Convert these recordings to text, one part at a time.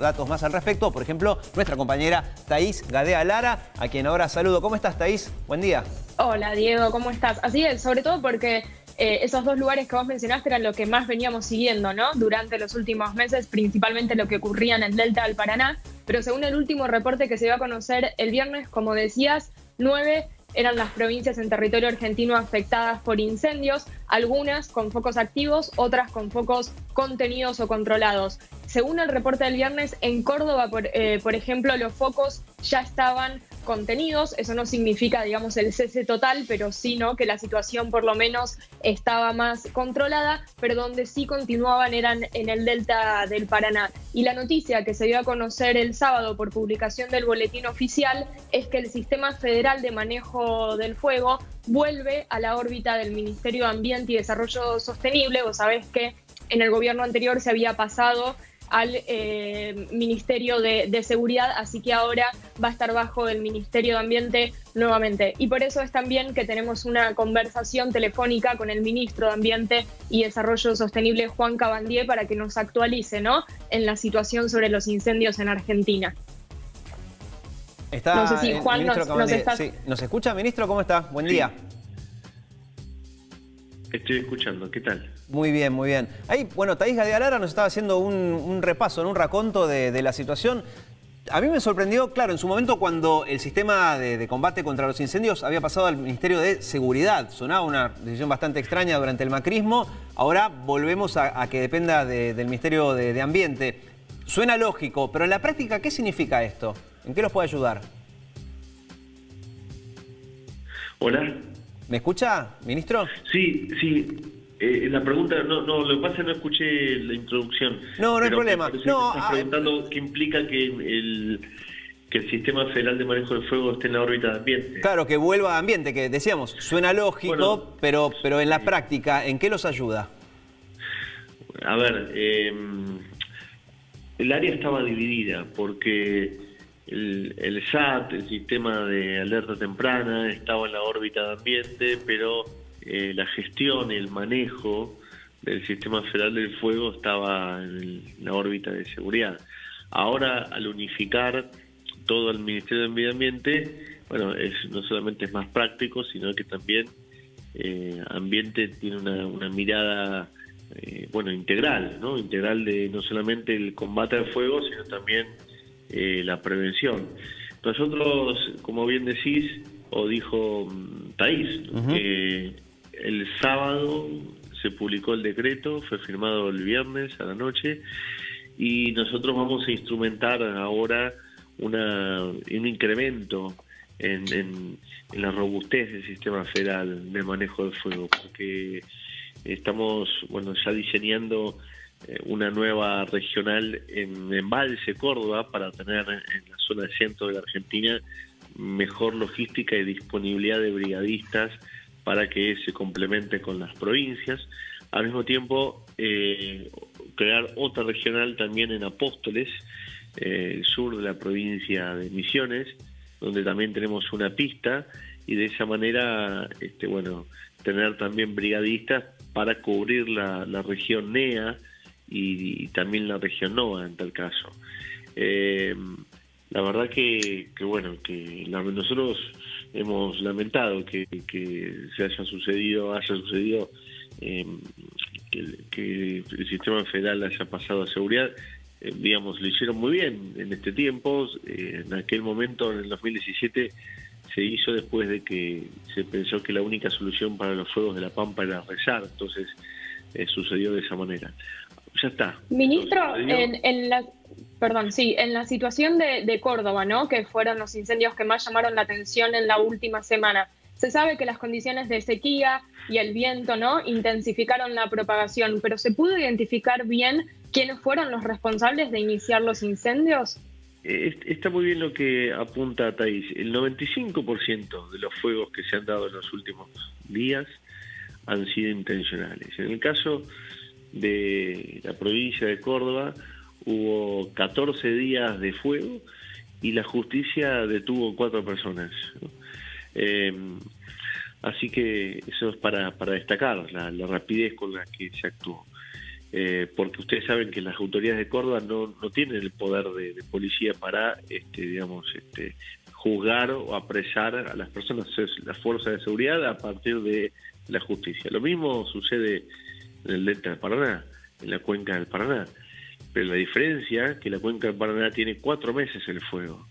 datos más al respecto. Por ejemplo, nuestra compañera Thaís Gadea Lara, a quien ahora saludo. ¿Cómo estás, Thaís? Buen día. Hola, Diego, ¿cómo estás? Así es, sobre todo porque eh, esos dos lugares que vos mencionaste eran lo que más veníamos siguiendo, ¿no? Durante los últimos meses, principalmente lo que ocurría en el Delta del Paraná. Pero según el último reporte que se dio a conocer el viernes, como decías, nueve eran las provincias en territorio argentino afectadas por incendios, algunas con focos activos, otras con focos contenidos o controlados. Según el reporte del viernes, en Córdoba, por, eh, por ejemplo, los focos ya estaban contenidos. Eso no significa, digamos, el cese total, pero sí, ¿no? Que la situación por lo menos estaba más controlada, pero donde sí continuaban eran en el delta del Paraná. Y la noticia que se dio a conocer el sábado por publicación del boletín oficial es que el Sistema Federal de Manejo del Fuego vuelve a la órbita del Ministerio de Ambiente y Desarrollo Sostenible. Vos sabés que en el gobierno anterior se había pasado al eh, Ministerio de, Seguridad, así que ahora va a estar bajo el Ministerio de Ambiente nuevamente. Y por eso es también que tenemos una conversación telefónica con el ministro de Ambiente y Desarrollo Sostenible, Juan Cabandier, para que nos actualice ¿no? en la situación sobre los incendios en Argentina. Está no sé si Juan nos, nos, escucha, ministro? ¿Cómo está? Buen día. Estoy escuchando, ¿qué tal? Muy bien, muy bien. Ahí, bueno, Taís Gadealara nos estaba haciendo un, repaso, un raconto de, la situación. A mí me sorprendió, claro, en su momento cuando el sistema de, combate contra los incendios había pasado al Ministerio de Seguridad. Sonaba una decisión bastante extraña durante el macrismo. Ahora volvemos a, que dependa del Ministerio de, de Ambiente. Suena lógico, pero en la práctica, ¿qué significa esto? ¿En qué los puede ayudar? Hola. ¿Me escucha, ministro? Sí, sí. Eh, la pregunta, no, no, lo que pasa es que no escuché la introducción. No, no hay problema. No, estás ah, preguntando qué implica que el, que el Sistema Federal de Manejo del Fuego esté en la órbita de ambiente. Claro, que vuelva a ambiente, que decíamos, suena lógico, pero, pero en la práctica, ¿en qué los ayuda? A ver, eh, el área estaba dividida porque el, SAT, el sistema de alerta temprana, estaba en la órbita de ambiente, pero eh, la gestión, el manejo del sistema federal del fuego estaba en, la órbita de seguridad. Ahora, al unificar todo el Ministerio de Medio Ambiente, bueno, es, no solamente es más práctico, sino que también eh, Ambiente tiene una, mirada, eh, bueno, integral, ¿no? Integral de no solamente el combate al fuego, sino también eh, la prevención. Nosotros, como bien decís, o dijo mm, Taís, el sábado se publicó el decreto, fue firmado el viernes a la noche, y nosotros vamos a instrumentar ahora una, un incremento en, en, la robustez del sistema federal de manejo del fuego, porque estamos bueno ya diseñando una nueva regional en Embalse, Córdoba, para tener en la zona de centro de la Argentina mejor logística y disponibilidad de brigadistas para que se complemente con las provincias. Al mismo tiempo, eh, crear otra regional también en Apóstoles, eh, el sur de la provincia de Misiones, donde también tenemos una pista y de esa manera, este, bueno, tener también brigadistas para cubrir la región NEA, y, también la región NOVA en tal caso. Eh, la verdad que, bueno, que nosotros hemos lamentado que, se haya sucedido, haya sucedido eh, que, el sistema federal haya pasado a seguridad. Eh, digamos, lo hicieron muy bien en este tiempo. en aquel momento, en el 2017, se hizo después de que se pensó que la única solución para los fuegos de la Pampa era rezar. Entonces, sucedió de esa manera ya está. Ministro, en, la, perdón, sí, en la situación de, Córdoba, ¿no? Que fueron los incendios que más llamaron la atención en la última semana. Se sabe que las condiciones de sequía y el viento, ¿no? Intensificaron la propagación, pero ¿se pudo identificar bien quiénes fueron los responsables de iniciar los incendios? Eh, está muy bien lo que apunta Thais. El 95% de los fuegos que se han dado en los últimos días han sido intencionales. En el caso de la provincia de Córdoba hubo 14 días de fuego y la justicia detuvo cuatro personas. Em, así que eso es para, para destacar la, rapidez con la que se actuó. eh, porque ustedes saben que las autoridades de Córdoba no, no tienen el poder de, policía para, este, digamos, este, juzgar o apresar a las personas, las fuerzas de seguridad a partir de la justicia. Lo mismo sucede en el delta del Paraná, en la cuenca del Paraná. Pero la diferencia es que la cuenca del Paraná tiene cuatro meses el fuego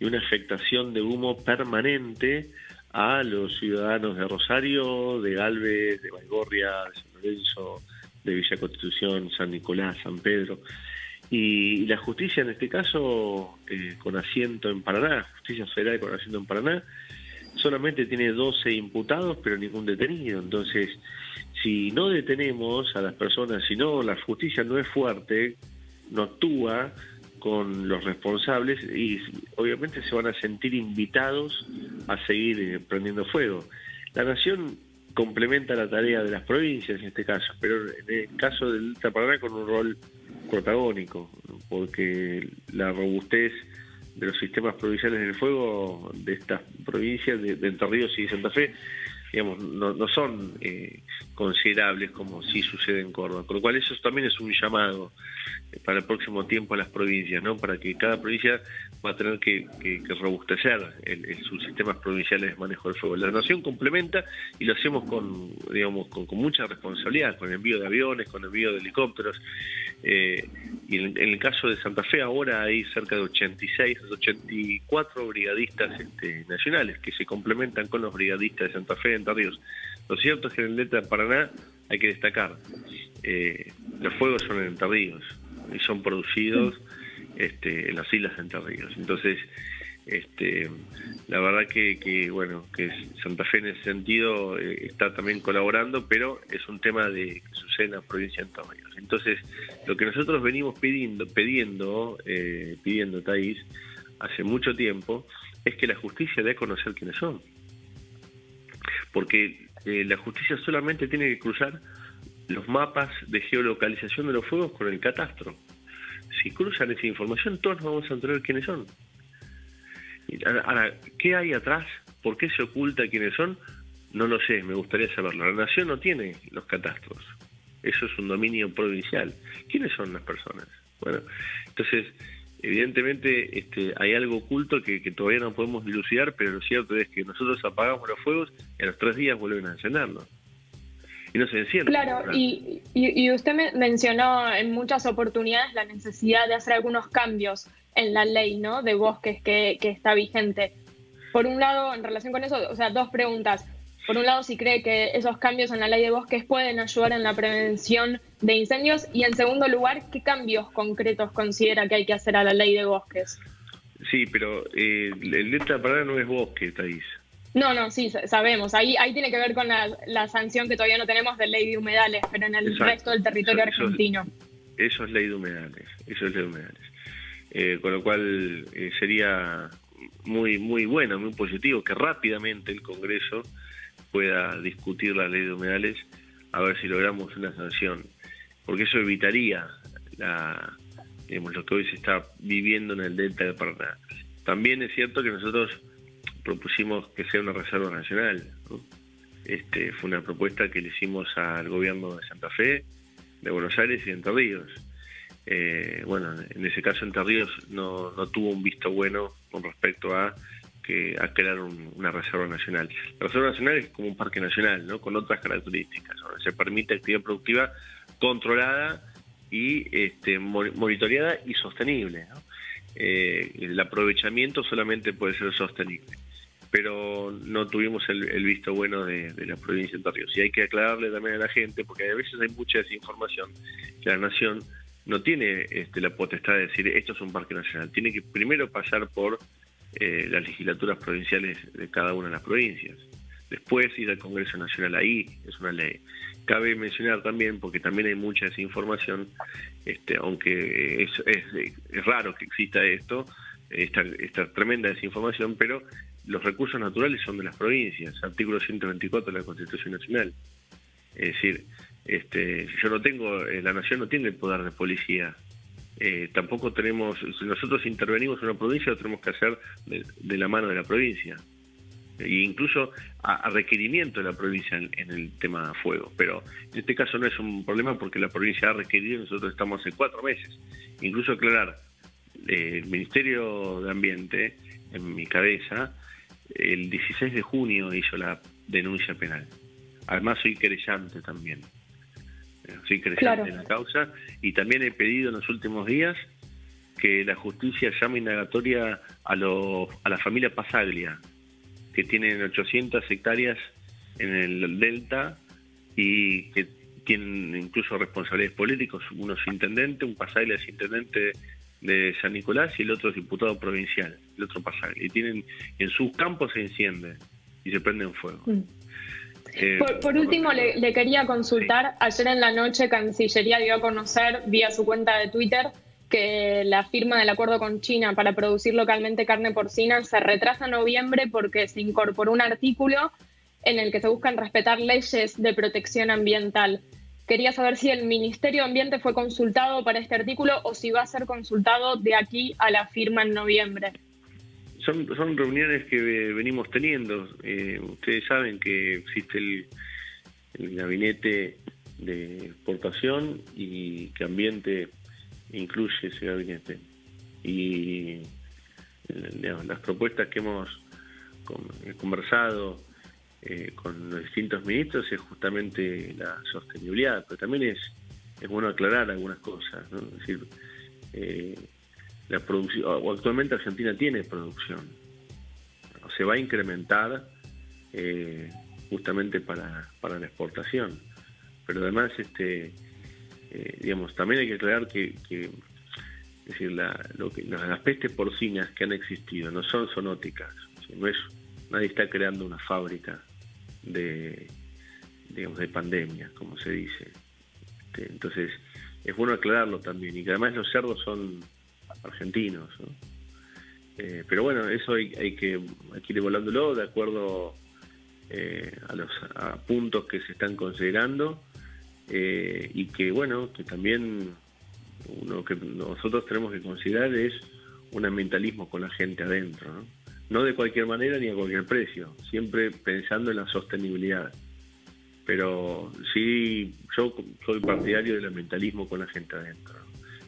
y una afectación de humo permanente a los ciudadanos de Rosario, de Galvez, de Baigorria, de San Lorenzo, de Villa Constitución, San Nicolás, San Pedro. Y la justicia en este caso, eh, con asiento en Paraná, justicia federal con asiento en Paraná, solamente tiene 12 imputados, pero ningún detenido. Entonces, si no detenemos a las personas, si no la justicia no es fuerte, no actúa con los responsables y obviamente se van a sentir invitados a seguir eh, prendiendo fuego. La nación complementa la tarea de las provincias en este caso, pero en el caso del Paraná con un rol protagónico, porque la robustez de los sistemas provinciales del fuego de estas provincias, de, de Entre Ríos y Santa Fe, digamos, no, son eh, considerables como sí sucede en Córdoba. Con lo cual eso también es un llamado eh, para el próximo tiempo a las provincias, ¿no? Para que cada provincia va a tener que, robustecer sus sistemas provinciales de manejo del fuego. La nación complementa y lo hacemos con, digamos, con, mucha responsabilidad, con el envío de aviones, con el envío de helicópteros. Eh, y en, el caso de Santa Fe ahora hay cerca de 86, 84 brigadistas este, nacionales que se complementan con los brigadistas de Santa Fe Entre. Lo cierto es que en el Delta de Paraná hay que destacar, eh, los fuegos son en Entre y son producidos este, en las islas de Entre Ríos. Entonces, este, la verdad que, bueno, que Santa Fe en ese sentido eh, está también colaborando, pero es un tema de que sucede en la provincia de Entre. Entonces, lo que nosotros venimos pidiendo, pidiendo, eh, pidiendo, Thais, hace mucho tiempo, es que la justicia dé a conocer quiénes son. Porque eh, la justicia solamente tiene que cruzar los mapas de geolocalización de los fuegos con el catastro. Si cruzan esa información, todos vamos a enterar quiénes son. Ahora, ¿qué hay atrás? ¿Por qué se oculta quiénes son? No lo sé, me gustaría saberlo. La nación no tiene los catastros. Eso es un dominio provincial. ¿Quiénes son las personas? Bueno, entonces, evidentemente este, hay algo oculto que, todavía no podemos dilucidar, pero lo cierto es que nosotros apagamos los fuegos y a los tres días vuelven a encenderlos. Y no se encienden. Claro, y, y, usted mencionó en muchas oportunidades la necesidad de hacer algunos cambios en la ley ¿no? de bosques que, que está vigente. Por un lado, en relación con eso, o sea, dos preguntas por un lado, si cree que esos cambios en la ley de bosques pueden ayudar en la prevención de incendios y en segundo lugar, ¿qué cambios concretos considera que hay que hacer a la ley de bosques? Sí, pero eh, el letra para no es bosque, Thais. No, no, sí, sabemos. Ahí, ahí tiene que ver con la, sanción que todavía no tenemos de ley de humedales, pero en el resto del territorio argentino. Eso, es ley de humedales, eso es ley de humedales. Eh, con lo cual eh, sería muy, muy bueno, muy positivo que rápidamente el Congreso pueda discutir la ley de humedales a ver si logramos una sanción, porque eso evitaría la, digamos, lo que hoy se está viviendo en el delta del Paraná. También es cierto que nosotros propusimos que sea una reserva nacional. Este, fue una propuesta que le hicimos al gobierno de Santa Fe, de Buenos Aires y de Entre Ríos. Eh, bueno, en ese caso Entre Ríos no, no tuvo un visto bueno con respecto a que a crear una reserva nacional. La reserva nacional es como un parque nacional, ¿no? Con otras características, se permite actividad productiva controlada y este, monitoreada y sostenible. Eh, el aprovechamiento solamente puede ser sostenible, pero no tuvimos el, visto bueno de, la provincia de Ríos. Y hay que aclararle también a la gente, porque a veces hay mucha desinformación, que la nación no tiene este, la potestad de decir esto es un parque nacional, tiene que primero pasar por eh, las legislaturas provinciales de cada una de las provincias. Después ir al Congreso Nacional, ahí es una ley. Cabe mencionar también, porque también hay mucha desinformación, este, aunque es, es, raro que exista esto, esta, esta tremenda desinformación, pero los recursos naturales son de las provincias, artículo 124 de la Constitución Nacional. Es decir, este, yo no tengo, eh, la nación no tiene el poder de policía, eh, tampoco tenemos, si nosotros intervenimos en una provincia, lo tenemos que hacer de, la mano de la provincia. e incluso a, requerimiento de la provincia en, el tema de fuego. Pero en este caso no es un problema porque la provincia ha requerido, nosotros estamos hace cuatro meses. Incluso aclarar, eh, el Ministerio de Ambiente, en mi cabeza, el 16 de junio hizo la denuncia penal. Además soy creyente también. Soy creyente en la causa y también he pedido en los últimos días que la justicia llame indagatoria a, a la familia Pasaglia, que tienen 800 hectáreas en el Delta y que tienen incluso responsabilidades políticos, uno es intendente, un Pasaglia es intendente de San Nicolás y el otro es diputado provincial, el otro Pasaglia, y tienen en sus campos se enciende y se prende en fuego. Mm. Eh, por, último, le, quería consultar, ayer en la noche Cancillería dio a conocer vía su cuenta de Twitter que la firma del acuerdo con China para producir localmente carne porcina se retrasa en noviembre porque se incorporó un artículo en el que se buscan respetar leyes de protección ambiental. Quería saber si el Ministerio de Ambiente fue consultado para este artículo o si va a ser consultado de aquí a la firma en noviembre. Son, son reuniones que venimos teniendo. Eh, ustedes saben que existe el, gabinete de exportación y que Ambiente incluye ese gabinete. Y las propuestas que hemos conversado eh, con los distintos ministros es justamente la sostenibilidad, pero también es, es bueno aclarar algunas cosas. Es decir, eh, la producción, actualmente Argentina tiene producción, se va a incrementar eh, justamente para, para la exportación, pero además este eh, digamos, también hay que aclarar que, decir, lo que, las pestes porcinas que han existido no son zoonóticas, no es, nadie está creando una fábrica de, digamos, de pandemia, como se dice. Este, entonces, es bueno aclararlo también, y que además los cerdos son argentinos, eh, pero bueno, eso hay, que, ir evaluándolo de acuerdo eh, a los puntos que se están considerando eh, y que bueno, que también uno que nosotros tenemos que considerar es un ambientalismo con la gente adentro, ¿no? no de cualquier manera ni a cualquier precio, siempre pensando en la sostenibilidad. Pero sí, yo soy partidario del ambientalismo con la gente adentro.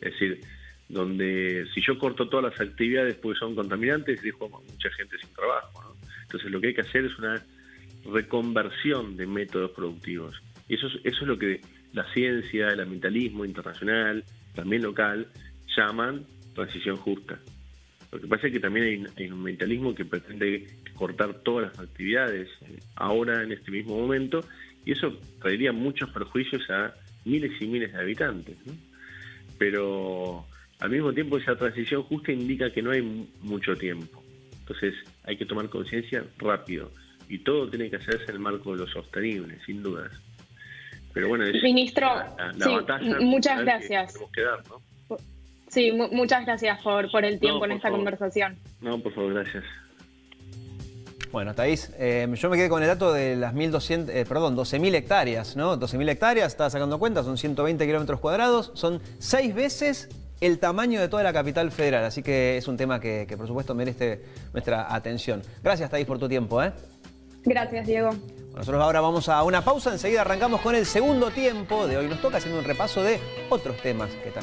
Es decir, donde si yo corto todas las actividades porque son contaminantes, dejo mucha gente sin trabajo. Entonces lo que hay que hacer es una reconversión de métodos productivos y eso, eso es lo que la ciencia, el ambientalismo internacional, también local, llaman transición justa. Lo que pasa es que también hay, un ambientalismo que pretende cortar todas las actividades eh, ahora, en este mismo momento, y eso traería muchos perjuicios a miles y miles de habitantes. Pero al mismo tiempo esa transición justa indica que no hay mucho tiempo. Entonces hay que tomar conciencia rápido y todo tiene que hacerse en el marco de lo sostenible, sin dudas. Pero bueno, Ministro, muchas gracias. Sí, muchas gracias por, por el tiempo en esta conversación. No, por favor, gracias. Bueno, Thais, eh, yo me quedé con el dato de las 1.200, eh, perdón, 12.000 hectáreas, ¿no? 12.000 hectáreas, estaba sacando cuenta, son 120 kilómetros cuadrados, son seis veces el tamaño de toda la capital federal, así que es un tema que, que por supuesto merece nuestra atención. Gracias, Thais, por tu tiempo, ¿eh? Gracias, Diego. Nosotros ahora vamos a una pausa, enseguida arrancamos con el segundo tiempo de hoy. Nos toca haciendo un repaso de otros temas que también...